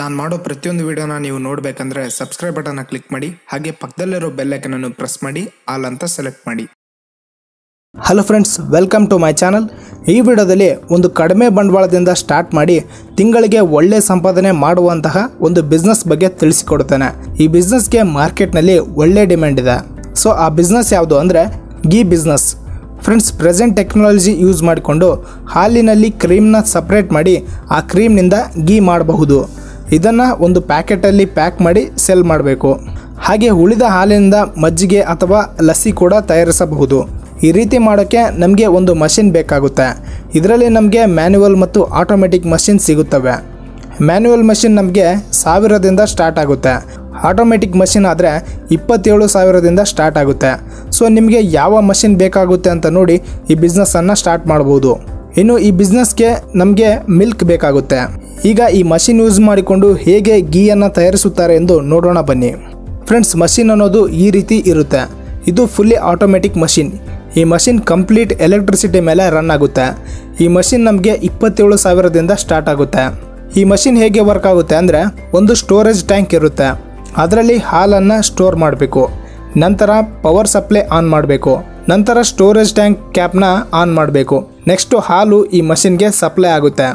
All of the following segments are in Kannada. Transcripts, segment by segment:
ನಾನು ಮಾಡೋ ಪ್ರತಿಯೊಂದು ವಿಡಿಯೋನ ನೀವು ನೋಡಬೇಕಂದ್ರೆ ಸಬ್ಸ್ಕ್ರೈಬ್ ಬಟನ್ನ ಕ್ಲಿಕ್ ಮಾಡಿ, ಹಾಗೆ ಪಕ್ಕದಲ್ಲಿರೋ ಬೆಲ್ ಅನ್ನು ಪ್ರೆಸ್ ಮಾಡಿ ಆಲ್ ಅಂತ ಸೆಲೆಕ್ಟ್ ಮಾಡಿ. Hello friends welcome to my channel ಈ ವಿಡಿಯೋದಲ್ಲಿ ಒಂದು ಕಡಿಮೆ ಬಂಡವಾಳದಿಂದ ಸ್ಟಾರ್ಟ್ ಮಾಡಿ ತಿಂಗಳಿಗೆ ಒಳ್ಳೆ ಸಂಪಾದನೆ ಮಾಡುವಂತಹ ಒಂದು ಬಿಸ್ನೆಸ್ ಬಗ್ಗೆ ತಿಳಿಸಿಕೊಡ್ತೇನೆ. ಈ ಬಿಸ್ನೆಸ್ಗೆ ಮಾರ್ಕೆಟ್ನಲ್ಲಿ ಒಳ್ಳೆ ಡಿಮ್ಯಾಂಡ್ ಇದೆ. ಸೊ ಆ ಬಿಸ್ನೆಸ್ ಯಾವುದು ಅಂದರೆ ghee business friends present technology use ಮಾಡಿಕೊಂಡು ಹಾಲಿನಲ್ಲಿ ಕ್ರೀಮ್ನ ಸಪ್ರೇಟ್ ಮಾಡಿ ಆ ಕ್ರೀಮ್ನಿಂದ ಗೀ ಮಾಡಬಹುದು. ಇದನ್ನು ಒಂದು ಪ್ಯಾಕೆಟಲ್ಲಿ ಪ್ಯಾಕ್ ಮಾಡಿ ಸೆಲ್ ಮಾಡಬೇಕು. ಹಾಗೆ ಉಳಿದ ಹಾಲಿನಿಂದ ಮಜ್ಜಿಗೆ ಅಥವಾ ಲಸ್ಸಿ ಕೂಡ ತಯಾರಿಸಬಹುದು. ಈ ರೀತಿ ಮಾಡೋಕ್ಕೆ ನಮಗೆ ಒಂದು ಮಷಿನ್ ಬೇಕಾಗುತ್ತೆ. ಇದರಲ್ಲಿ ನಮಗೆ ಮ್ಯಾನ್ಯುವಲ್ ಮತ್ತು ಆಟೋಮೆಟಿಕ್ ಮಷಿನ್ ಸಿಗುತ್ತವೆ. ಮ್ಯಾನ್ಯುವಲ್ ಮಷಿನ್ ನಮಗೆ ಸಾವಿರದಿಂದ ಸ್ಟಾರ್ಟ್ ಆಗುತ್ತೆ. ಆಟೋಮೆಟಿಕ್ ಮಷಿನ್ ಆದರೆ ಇಪ್ಪತ್ತೇಳು ಸಾವಿರದಿಂದ ಸ್ಟಾರ್ಟ್ ಆಗುತ್ತೆ. ಸೊ ನಿಮಗೆ ಯಾವ ಮಷಿನ್ ಬೇಕಾಗುತ್ತೆ ಅಂತ ನೋಡಿ ಈ ಬಿಸ್ನೆಸ್ಸನ್ನು ಸ್ಟಾರ್ಟ್ ಮಾಡ್ಬೋದು. ಇನ್ನು ಈ ಬಿಸ್ನೆಸ್ಗೆ ನಮಗೆ ಮಿಲ್ಕ್ ಬೇಕಾಗುತ್ತೆ. ಈಗ ಈ ಮಷಿನ್ ಯೂಸ್ ಮಾಡಿಕೊಂಡು ಹೇಗೆ ಗೀಯನ್ನು ತಯಾರಿಸುತ್ತಾರೆ ಎಂದು ನೋಡೋಣ ಬನ್ನಿ. ಫ್ರೆಂಡ್ಸ್, ಮಷಿನ್ ಅನ್ನೋದು ಈ ರೀತಿ ಇರುತ್ತೆ. ಇದು ಫುಲ್ಲಿ ಆಟೋಮೆಟಿಕ್ ಮಷಿನ್ ಈ ಮಷಿನ್ ಕಂಪ್ಲೀಟ್ ಎಲೆಕ್ಟ್ರಿಸಿಟಿ ಮೇಲೆ ರನ್ ಆಗುತ್ತೆ. ಈ ಮಷಿನ್ ನಮಗೆ ಇಪ್ಪತ್ತೇಳು ಸಾವಿರದಿಂದ ಸ್ಟಾರ್ಟ್ ಆಗುತ್ತೆ. ಈ ಮಷಿನ್ ಹೇಗೆ ವರ್ಕ್ ಆಗುತ್ತೆ ಅಂದರೆ ಒಂದು ಸ್ಟೋರೇಜ್ ಟ್ಯಾಂಕ್ ಇರುತ್ತೆ. ಅದರಲ್ಲಿ ಹಾಲನ್ನು ಸ್ಟೋರ್ ಮಾಡಬೇಕು. ನಂತರ ಪವರ್ ಸಪ್ಲೈ ಆನ್ ಮಾಡಬೇಕು. ನಂತರ ಸ್ಟೋರೇಜ್ ಟ್ಯಾಂಕ್ ಕ್ಯಾಪ್ನ ಆನ್ ಮಾಡಬೇಕು. ನೆಕ್ಸ್ಟು ಹಾಲು ಈ ಮಷಿನ್ಗೆ ಸಪ್ಲೈ ಆಗುತ್ತೆ.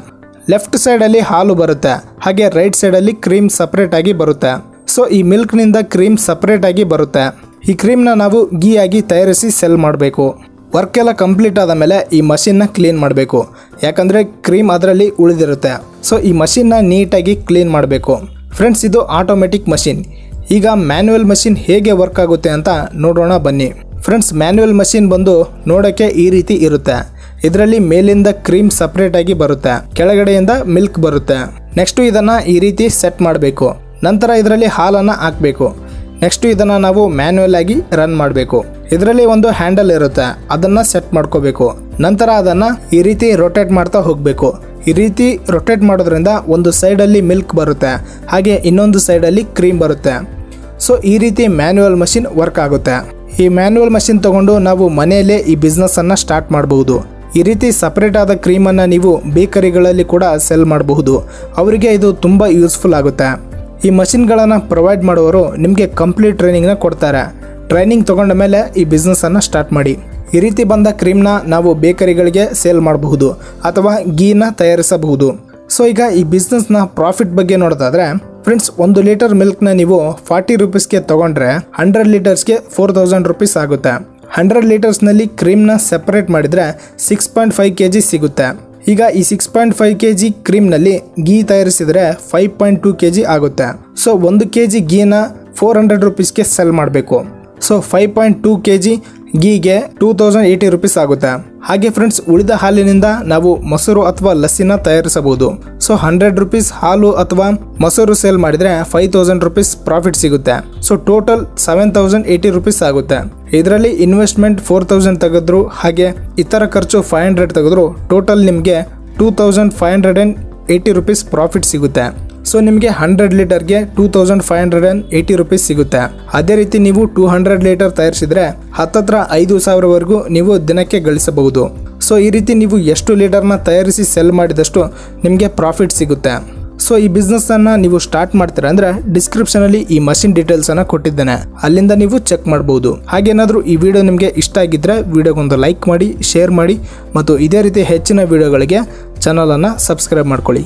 ಲೆಫ್ಟ್ ಸೈಡಲ್ಲಿ ಹಾಲು ಬರುತ್ತೆ, ಹಾಗೆ ರೈಟ್ ಸೈಡಲ್ಲಿ ಕ್ರೀಮ್ ಸಪ್ರೇಟ್ ಆಗಿ ಬರುತ್ತೆ. ಸೊ, ಈ ಮಿಲ್ಕ್ನಿಂದ ಕ್ರೀಮ್ ಸಪ್ರೇಟ್ ಆಗಿ ಬರುತ್ತೆ. ಈ ಕ್ರೀಮ್ನ ನಾವು ಗೀ ಆಗಿ ತಯಾರಿಸಿ ಸೆಲ್ ಮಾಡಬೇಕು. ವರ್ಕ್ ಎಲ್ಲ ಕಂಪ್ಲೀಟ್ ಆದ ಮೇಲೆ ಈ ಮಷಿನ್ನ ಕ್ಲೀನ್ ಮಾಡಬೇಕು. ಯಾಕಂದರೆ ಕ್ರೀಮ್ ಅದರಲ್ಲಿ ಉಳಿದಿರುತ್ತೆ. ಸೊ, ಈ ಮಷಿನ್ನ ನೀಟಾಗಿ ಕ್ಲೀನ್ ಮಾಡಬೇಕು. ಫ್ರೆಂಡ್ಸ್, ಇದು ಆಟೋಮೆಟಿಕ್ ಮಷಿನ್. ಈಗ ಮ್ಯಾನ್ಯುವಲ್ ಮಷಿನ್ ಹೇಗೆ ವರ್ಕ್ ಆಗುತ್ತೆ ಅಂತ ನೋಡೋಣ ಬನ್ನಿ. ಫ್ರೆಂಡ್ಸ್, ಮ್ಯಾನ್ಯುವಲ್ ಮಷಿನ್ ಬಂದು ನೋಡೋಕ್ಕೆ ಈ ರೀತಿ ಇರುತ್ತೆ. ಇದರಲ್ಲಿ ಮೇಲಿಂದ ಕ್ರೀಮ್ ಸಪ್ರೇಟ್ ಆಗಿ ಬರುತ್ತೆ, ಕೆಳಗಡೆಯಿಂದ ಮಿಲ್ಕ್ ಬರುತ್ತೆ. ನೆಕ್ಸ್ಟ್ ಇದನ್ನ ಈ ರೀತಿ ಸೆಟ್ ಮಾಡಬೇಕು. ನಂತರ ಇದರಲ್ಲಿ ಹಾಲನ್ನು ಹಾಕಬೇಕು. ನೆಕ್ಸ್ಟ್ ಇದನ್ನ ನಾವು ಮ್ಯಾನ್ಯಲ್ ಆಗಿ ರನ್ ಮಾಡಬೇಕು. ಇದರಲ್ಲಿ ಒಂದು ಹ್ಯಾಂಡಲ್ ಇರುತ್ತೆ, ಅದನ್ನ ಸೆಟ್ ಮಾಡ್ಕೋಬೇಕು. ನಂತರ ಅದನ್ನ ಈ ರೀತಿ ರೊಟೇಟ್ ಮಾಡ್ತಾ ಹೋಗಬೇಕು. ಈ ರೀತಿ ರೊಟೇಟ್ ಮಾಡೋದ್ರಿಂದ ಒಂದು ಸೈಡಲ್ಲಿ ಮಿಲ್ಕ್ ಬರುತ್ತೆ, ಹಾಗೆ ಇನ್ನೊಂದು ಸೈಡಲ್ಲಿ ಕ್ರೀಮ್ ಬರುತ್ತೆ. ಸೊ, ಈ ರೀತಿ ಮ್ಯಾನ್ಯುವಲ್ ಮಷಿನ್ ವರ್ಕ್ ಆಗುತ್ತೆ. ಈ ಮ್ಯಾನ್ಯುವಲ್ ಮಷಿನ್ ತಗೊಂಡು ನಾವು ಮನೆಯಲ್ಲೇ ಈ ಬಿಸ್ನೆಸ್ ಅನ್ನ ಸ್ಟಾರ್ಟ್ ಮಾಡಬಹುದು ಈ ರೀತಿ ಸಪ್ರೇಟ್ ಆದ ಕ್ರೀಮನ್ನು ನೀವು ಬೇಕರಿಗಳಲ್ಲಿ ಕೂಡ ಸೆಲ್ ಮಾಡಬಹುದು. ಅವರಿಗೆ ಇದು ತುಂಬ ಯೂಸ್ಫುಲ್ ಆಗುತ್ತೆ. ಈ ಮಷಿನ್ಗಳನ್ನು ಪ್ರೊವೈಡ್ ಮಾಡುವವರು ನಿಮಗೆ ಕಂಪ್ಲೀಟ್ ಟ್ರೈನಿಂಗ್ನ ಕೊಡ್ತಾರೆ. ಟ್ರೈನಿಂಗ್ ತಗೊಂಡ ಮೇಲೆ ಈ ಬಿಸ್ನೆಸ್ಸನ್ನು ಸ್ಟಾರ್ಟ್ ಮಾಡಿ. ಈ ರೀತಿ ಬಂದ ಕ್ರೀಮ್ನ ನಾವು ಬೇಕರಿಗಳಿಗೆ ಸೇಲ್ ಮಾಡಬಹುದು ಅಥವಾ ಗೀನ ತಯಾರಿಸಬಹುದು. ಸೊ ಈಗ ಈ ಬಿಸ್ನೆಸ್ನ ಪ್ರಾಫಿಟ್ ಬಗ್ಗೆ ನೋಡೋದಾದ್ರೆ ಫ್ರೆಂಡ್ಸ್ ಒಂದು ಲೀಟರ್ ಮಿಲ್ಕ್ನ ನೀವು ಫಾರ್ಟಿ ರುಪೀಸ್ಗೆ ತಗೊಂಡ್ರೆ ಹಂಡ್ರೆಡ್ ಲೀಟರ್ಸ್ಗೆ ಫೋರ್ ತೌಸಂಡ್ ರುಪೀಸ್ ಆಗುತ್ತೆ. ಹಂಡ್ರೆಡ್ ಲೀಟರ್ಸ್ನಲ್ಲಿ ಕ್ರೀಮ್ನ ಸೆಪರೇಟ್ ಮಾಡಿದರೆ six point five K G ಸಿಗುತ್ತೆ. ಈಗ ಈ six point five K G ಕ್ರೀಮ್ನಲ್ಲಿ ghee ತಯಾರಿಸಿದರೆ five point two K G ಆಗುತ್ತೆ. ಸೊ, ಒಂದು ಕೆ ಜಿ ಗೀನ ಫೋರ್ ಹಂಡ್ರೆಡ್ ರುಪೀಸ್ಗೆ ಸೆಲ್ ಮಾಡಬೇಕು. So, five point two K G ಗೀಗೆ two thousand eighty rupees ಆಗುತ್ತೆ. ಹಾಗೆ ಫ್ರೆಂಡ್ಸ್ ಉಳಿದ ಹಾಲಿನಿಂದ ನಾವು ಮೊಸರು ಅಥವಾ ಲಸ್ಸಿನ ತಯಾರಿಸಬಹುದು. ಸೊ ಹಂಡ್ರೆಡ್ ರುಪೀಸ್ ಹಾಲು ಅಥವಾ ಮೊಸರು ಸೇಲ್ ಮಾಡಿದ್ರೆ ಫೈವ್ ತೌಸಂಡ್ ರುಪೀಸ್ ಪ್ರಾಫಿಟ್ ಸಿಗುತ್ತೆ. So total seven thousand eighty rupees ಆಗುತ್ತೆ. ಇದರಲ್ಲಿ ಇನ್ವೆಸ್ಟ್ಮೆಂಟ್ ಫೋರ್ ತೌಸಂಡ್ ತೆಗೆದ್ರು, ಹಾಗೆ ಇತರ ಖರ್ಚು ಫೈವ್ ಹಂಡ್ರೆಡ್ ತೆಗೆದ್ರು ಟೋಟಲ್ ನಿಮಗೆ two thousand five hundred and eighty rupees profit ಸಿಗುತ್ತೆ. ಸೊ ನಿಮಗೆ ಹಂಡ್ರೆಡ್ ಲೀಟರ್ಗೆ two thousand five hundred and eighty rupees ಸಿಗುತ್ತೆ. ಅದೇ ರೀತಿ ನೀವು ಟೂ ಹಂಡ್ರೆಡ್ ಲೀಟರ್ ತಯಾರಿಸಿದ್ರೆ ಹತ್ತತ್ರ ಐದು ಸಾವಿರವರೆಗೂ ನೀವು ದಿನಕ್ಕೆ ಗಳಿಸಬಹುದು. ಸೊ ಈ ರೀತಿ ನೀವು ಎಷ್ಟು ಲೀಟರ್ನ ತಯಾರಿಸಿ ಸೆಲ್ ಮಾಡಿದಷ್ಟು ನಿಮಗೆ ಪ್ರಾಫಿಟ್ ಸಿಗುತ್ತೆ. ಸೊ ಈ ಬಿಸ್ನೆಸ್ಸನ್ನು ನೀವು ಸ್ಟಾರ್ಟ್ ಮಾಡ್ತೀರಾ ಅಂದರೆ ಡಿಸ್ಕ್ರಿಪ್ಷನಲ್ಲಿ ಈ ಮಷಿನ್ ಡೀಟೇಲ್ಸನ್ನು ಕೊಟ್ಟಿದ್ದೇನೆ. ಅಲ್ಲಿಂದ ನೀವು ಚೆಕ್ ಮಾಡ್ಬೋದು. ಹಾಗೇನಾದರೂ ಈ ವಿಡಿಯೋ ನಿಮಗೆ ಇಷ್ಟ ಆಗಿದ್ದರೆ ವಿಡಿಯೋಗೊಂದು ಲೈಕ್ ಮಾಡಿ ಶೇರ್ ಮಾಡಿ, ಮತ್ತು ಇದೇ ರೀತಿ ಹೆಚ್ಚಿನ ವಿಡಿಯೋಗಳಿಗೆ ಚಾನಲನ್ನು ಸಬ್ಸ್ಕ್ರೈಬ್ ಮಾಡ್ಕೊಳ್ಳಿ.